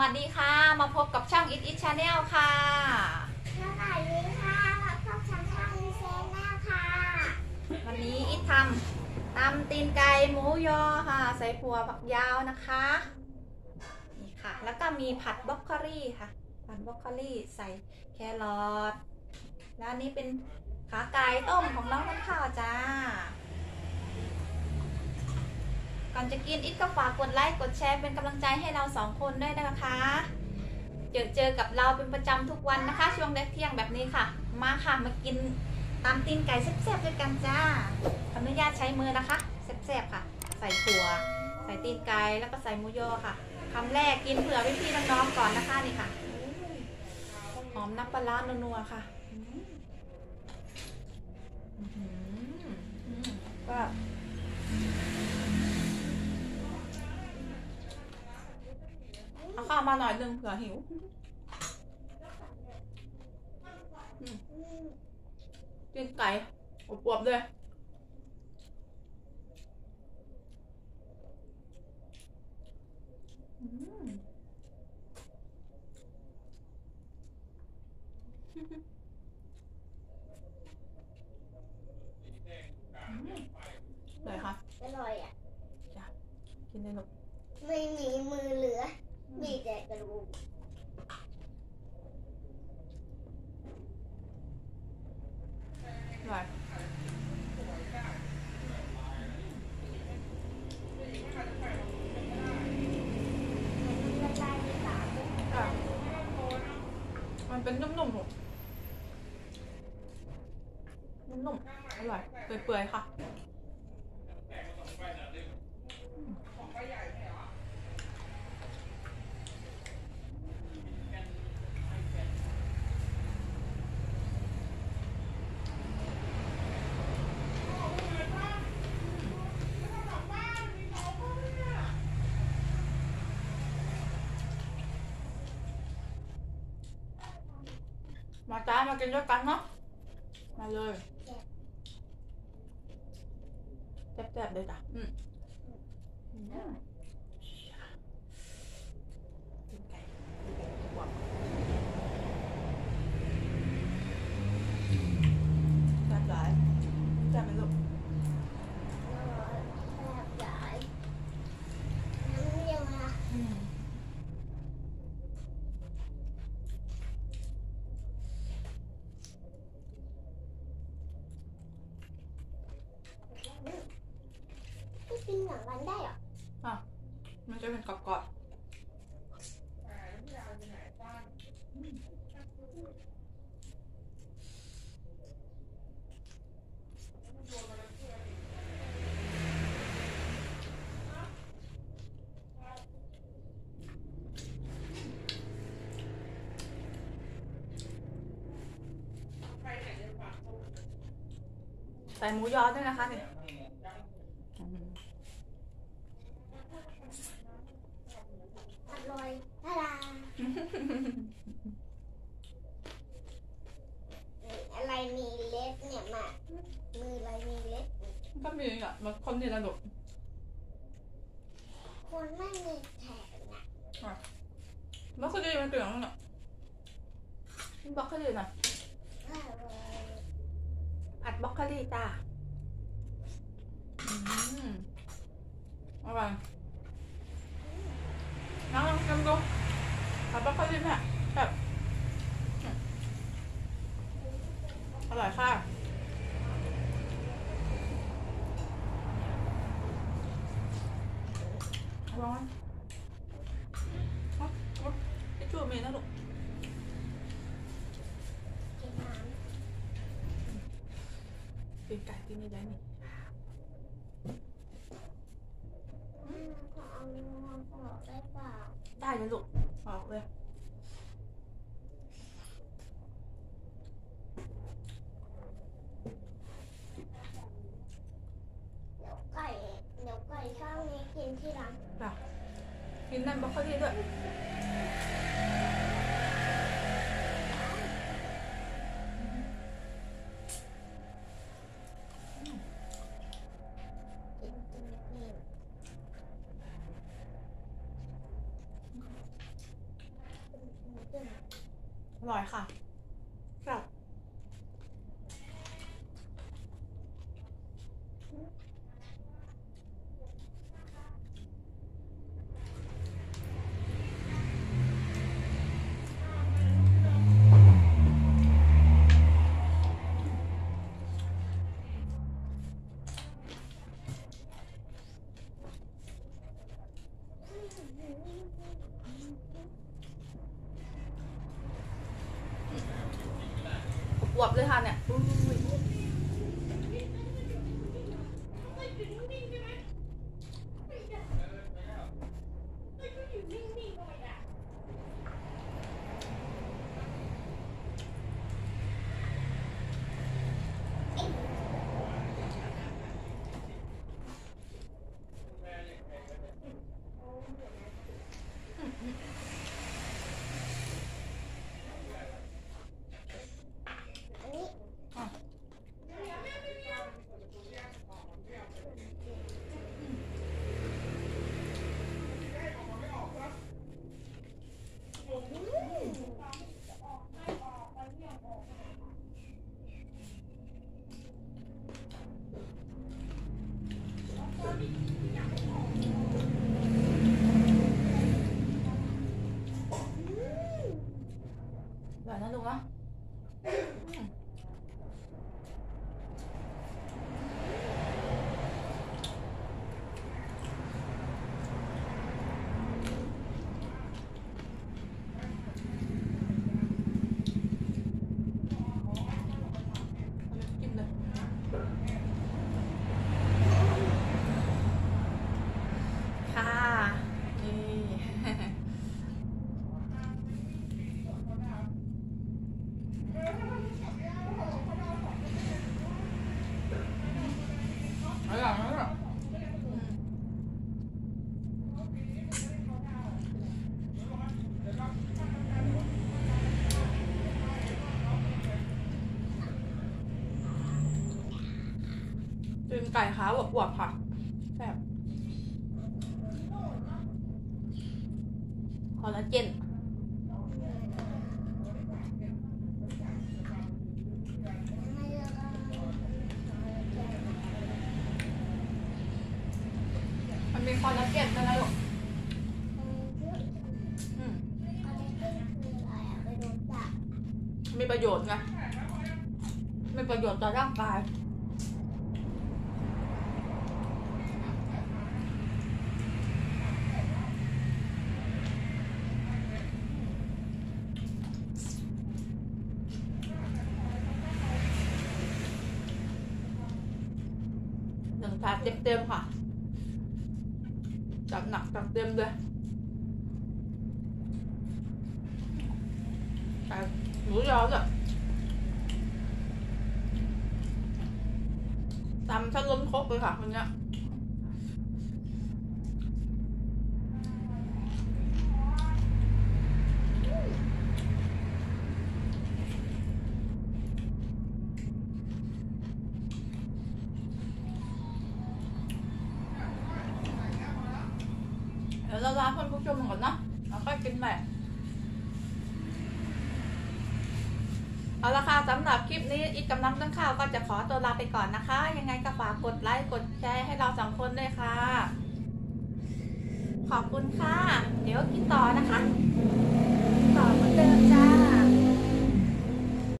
วัสดีค่ะ มาพบกับช่อง It It Channel ค่ะ สวัสดีค่ะมาพบกับช่องอีเซนแนลค่ะ วันนี้อิททำตำตีนไก่หมูยอค่ะ ใส่ผัวผักยาวนะคะ นี่ค่ะ แล้วก็มีผัดบรอกโคลี่ค่ะ ผัดบรอกโคลี่ใส่แครอท แล้วอันนี้เป็นขาไก่ต้มของน้องน้ำข้าวจ้า ก่อนจะกินอิทก็ฝากกดไลค์กดแชร์เป็นกำลังใจให้เราสองคนด้วยนะคะเจอเจอกับเราเป็นประจำทุกวันนะคะ ช่วงเที่ยงแบบนี้ค่ะ มาค่ะมากินตามตีนไก่แซ่บๆด้วยกันจ้าขออนุญาตใช้มือนะคะแซ่บๆค่ะ ใส่ถั่ว ใส่ตีนไก่แล้วก็ใส่มูยอค่ะคำแรกกินเผื่อพี่ๆน้องๆก่อนนะคะนี่ค่ะหอมน้ำปลาร้านัวๆค่ะก็ เอามาหน่อยหนึ่งเผื่อหิวอืมตีนไก่อวบๆเลยอืมเลยค่ะ อร่อยอะ กินได้ลูก ไม่มีมือเหลือ มีแต่กระดูก อร่อย ละลายในปากเลย ค่ะมัน เป็นนุ่มๆนุ่มๆอร่อยเปื่อยๆค่ะ มาจ้ามากินด้วยกันเนาะ มาเลยแซ่บๆเลยจ้ะอืมอืมกินไก่กินไก่หวานแซ่บหลายแซ่บไหมลูก อร่อยแซ่บหลายน้ำเยี่ยมนะ อืม ไม่กินหนังกันได้เหรอ อะ มันจะเป็นกรอบๆใส่หมูยอด้วยนะคะเนี่อืม อร่อยทาดาอะไร มีเล็บเนี่ยมามืออะไรมีเล็บ ก็มีอะมันคนนี่ระดุคนไม่มีแขนนะบล็อกโคลีมันเปลี่ยนแล้วเนาะบล็อกโคลีหน่อยอร่อยผัดบล็อกโคลีจ้าอืมอร่อยน้องลองชิมดูผัดบล็อกโคลีแม่แบบอืมอร่อยค่ะ ร้อนเอาเอาทิชชู่มีนะลูก กินน้ำ ตีนไก่ที่นี่ได้นี่ ขอเอาเงินขอได้เปล่า ได้เลยลูกออกเลย เดี๋ยวไก่ เดี๋ยวไก่ช่องนี้กินที่หลัง จ้ะ กินนั่นบล็อกโคลีด้วยอร่อยค่ะ อวบเลยค่ะเนี่ยอุ้ยอร่อยนะลุงเนาะอืมเอาเลยกินเลยค่ะ นี่ อร่อยมาก ตีนไก่ขาวอวบๆค่ะแบบคอลลาเจนมันมีคอลลาเจนอะไรหรอกอืมมีประโยชน์ไงมีประโยชน์ต่อร่างกาย หนึ่งถาดเต็มๆค่ะ จัดหนักจัดเต็มเลยแต่หมูยอจ้ะตำชั้นล้นครกเลยค่ะคนเนี้ย ชุ่มก่อนเนาะแล้วก็กินไปเอาละค่ะสำหรับคลิปนี้อีกกำลังตั้งข้าวก็จะขอตัวลาไปก่อนนะคะ ยังไงก็ฝากกดไลค์กดแชร์ให้เราสองคนด้วยค่ะ ขอบคุณค่ะ เดี๋ยวกินต่อนะคะ ต่อเหมือนเดิมจ้า